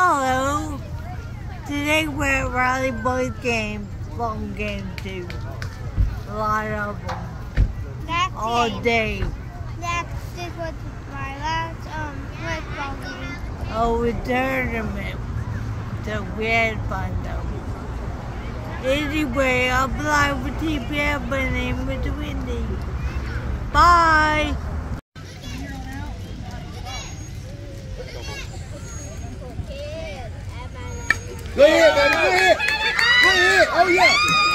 Hello. Today we're at Rylee Boys game, phone game too. A lot of them. That's All it. day. That's just what my last um football game. Oh, a tournament. So we had fun though. Anyway, I'll live with TPF. My name is Go ahead, baby. Go ahead. Go ahead. Oh, yeah.